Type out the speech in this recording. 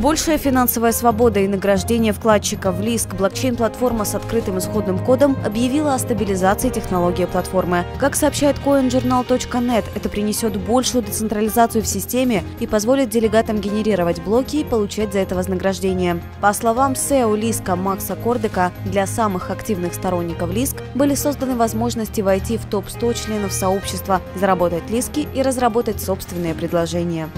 Большая финансовая свобода и награждение вкладчиков в ЛИСК блокчейн-платформа с открытым исходным кодом объявила о стабилизации технологии платформы. Как сообщает coinjournal.net, это принесет большую децентрализацию в системе и позволит делегатам генерировать блоки и получать за это вознаграждение. По словам SEO ЛИСКа Макса Кордека, для самых активных сторонников ЛИСК были созданы возможности войти в топ-100 членов сообщества, заработать лиски и разработать собственные предложения.